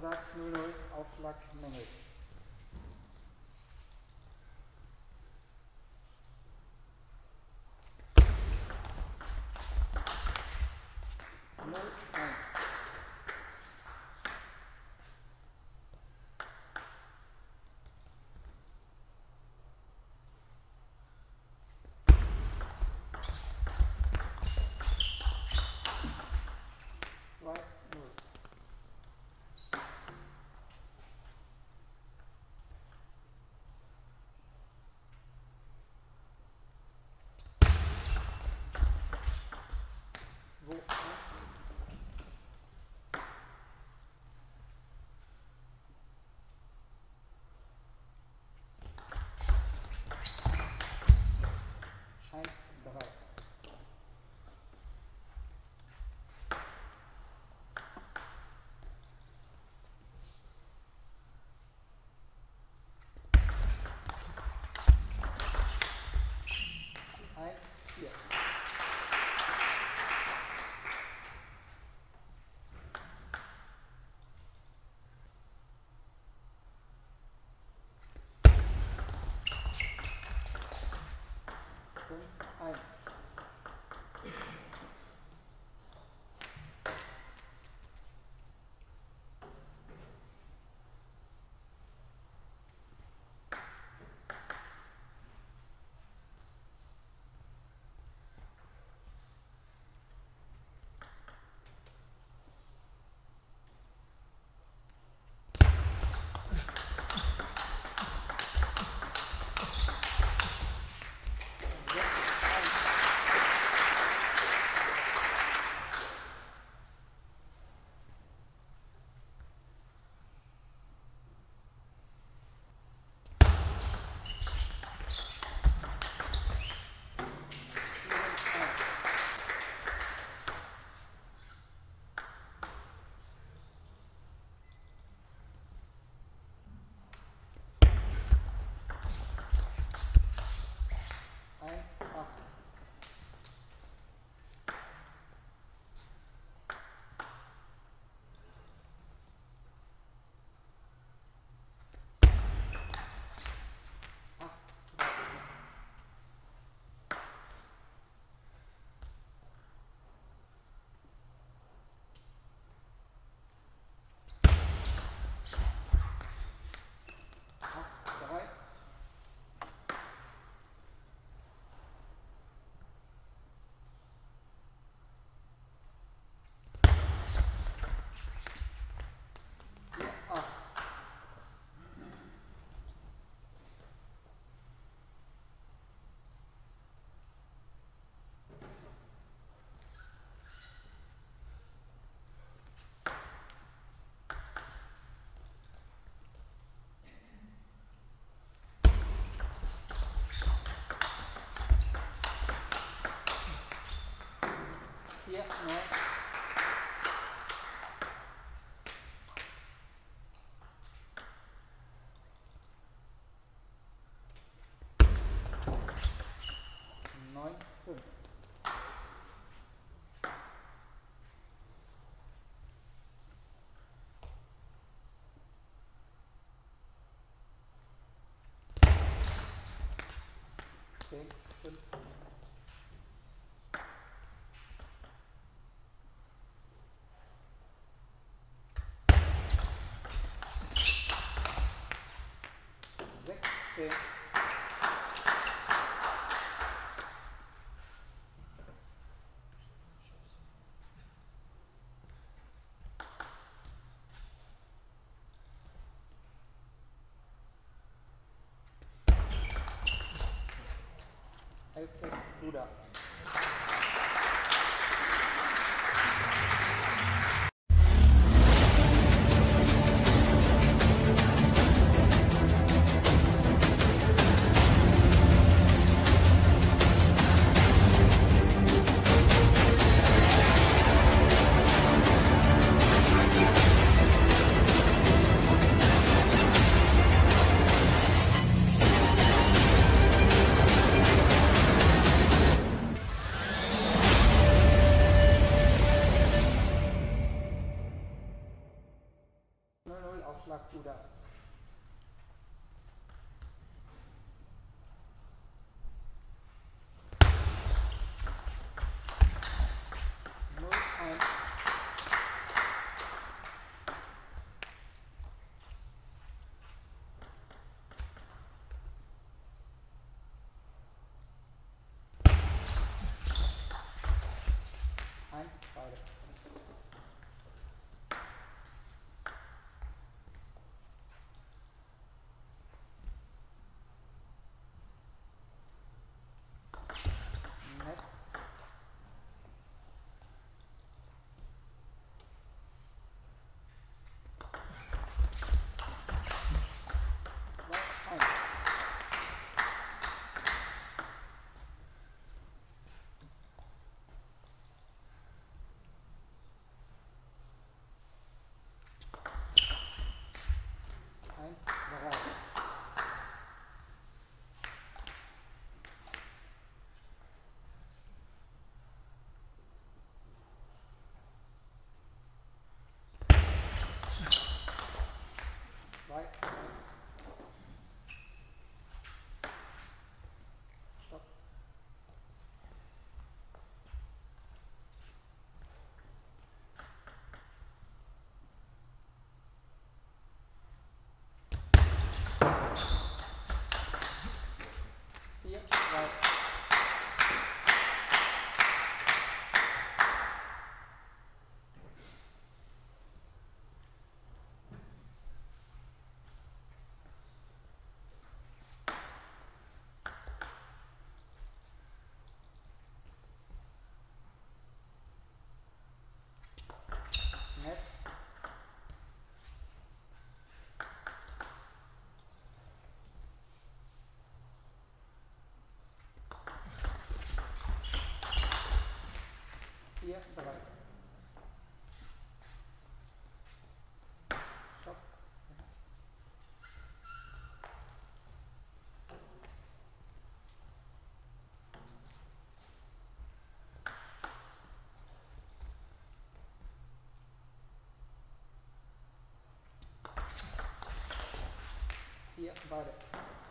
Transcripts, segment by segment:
versagt 0-0, Zehn, ex estructura. Vier, drei. Stopp. Vier, beide. Vier,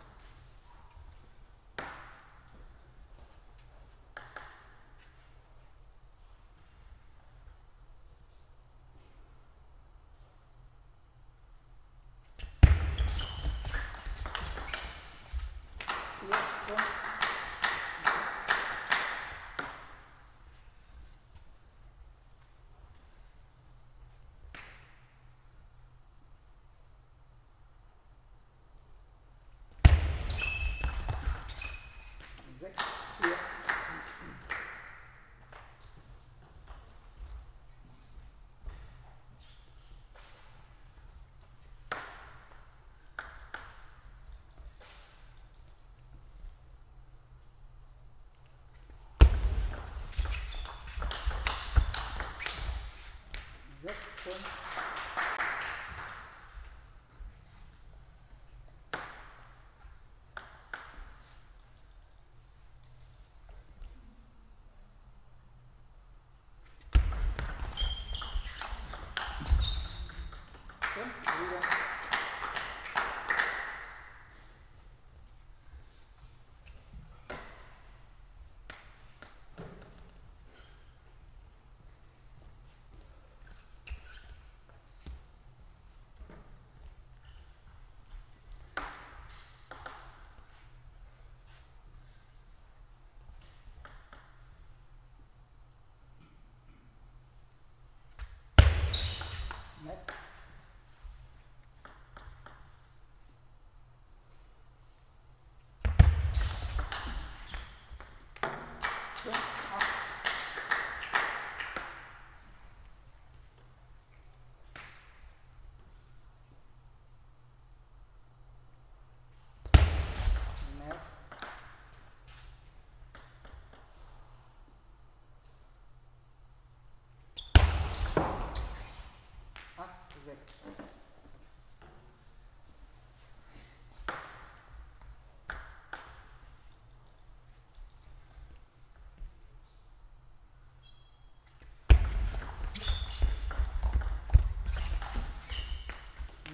one.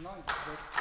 Nine, but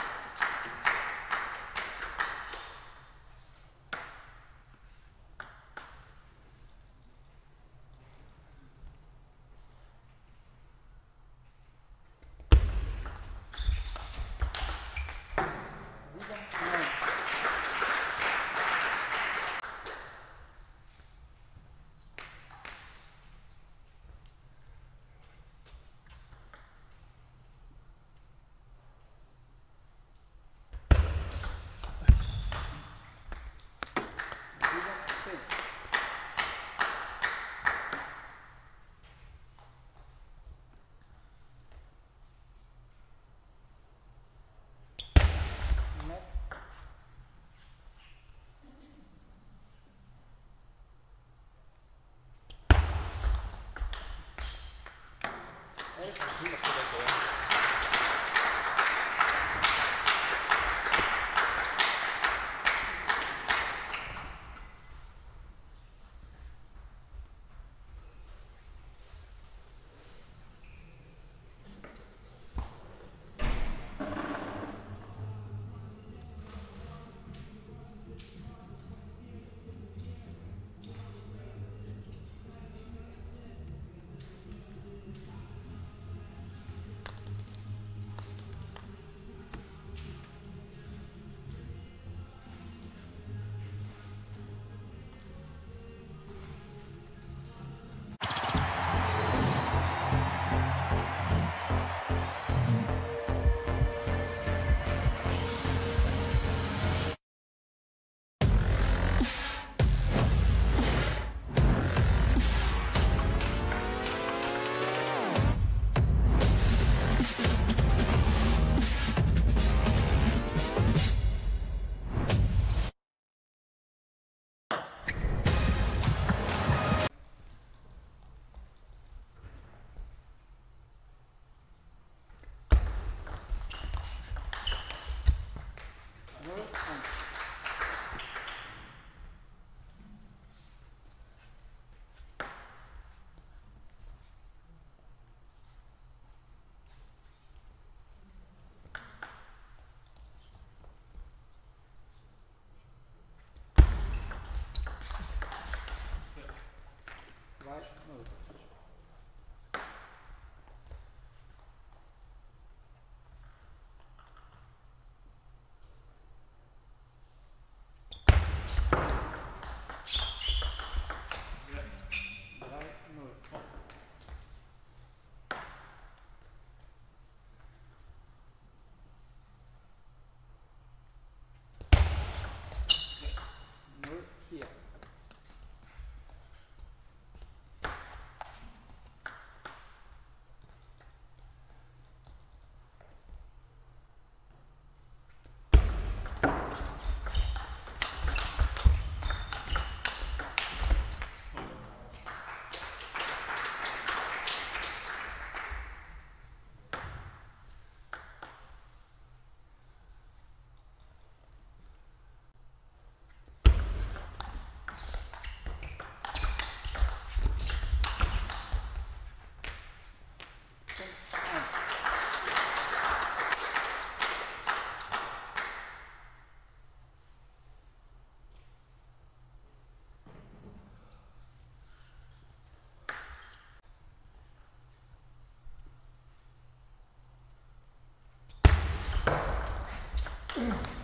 Yeah.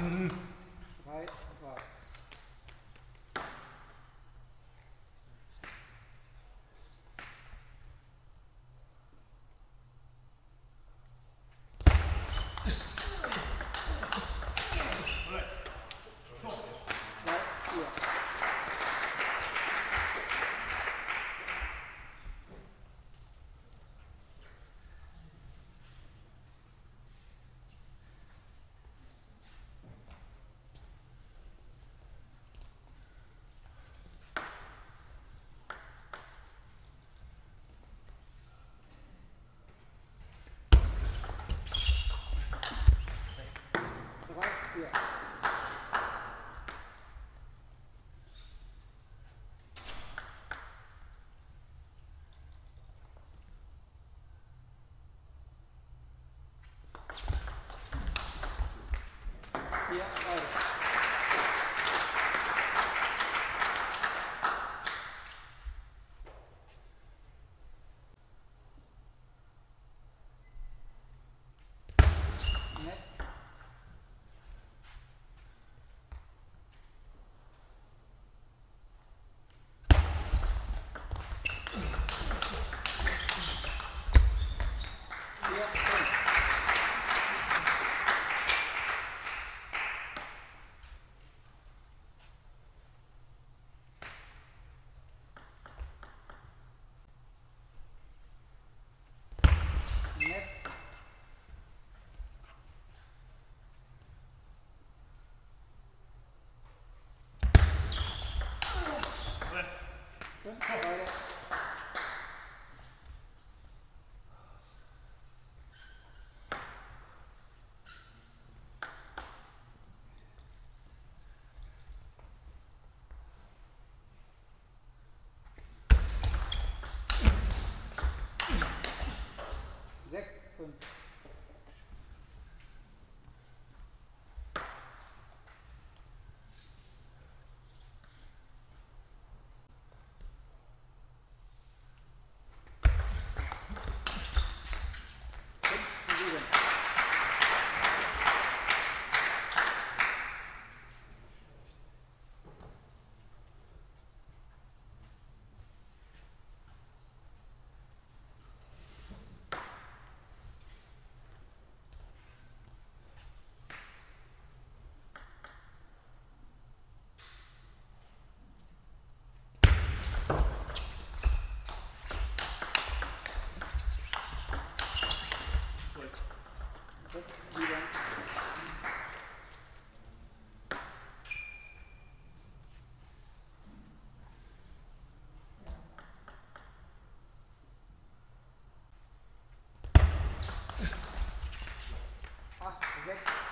ยั Netz. Acht, sechs.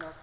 I'll,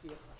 Cierto.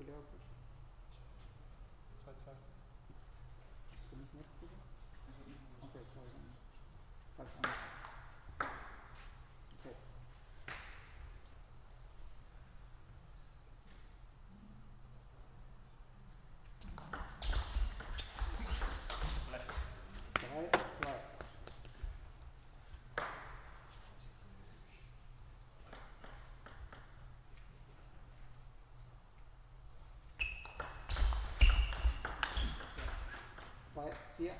гулял. Сядь, сядь. Опять сложно. Так, Zwei,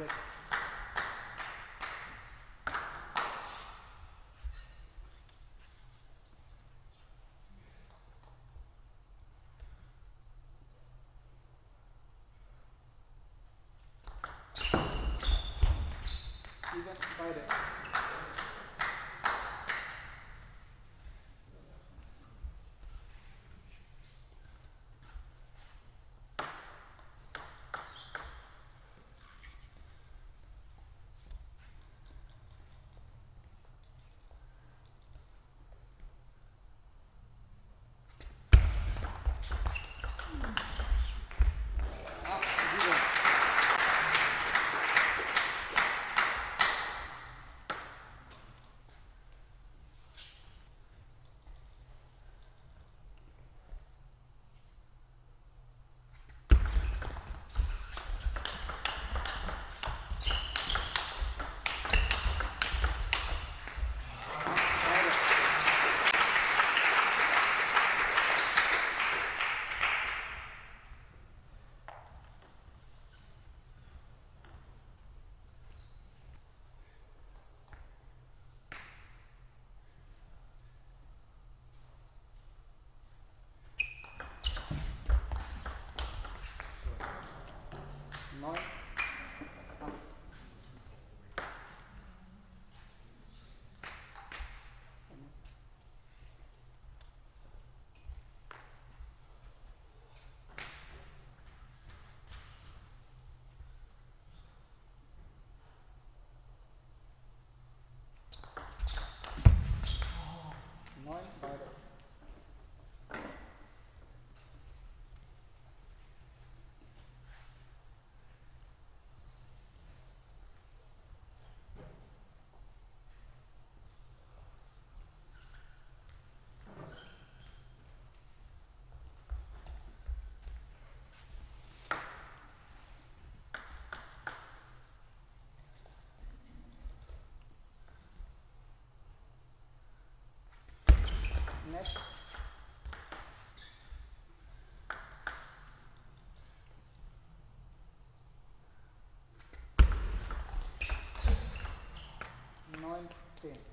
Sechs. Sieben, beide. Sí.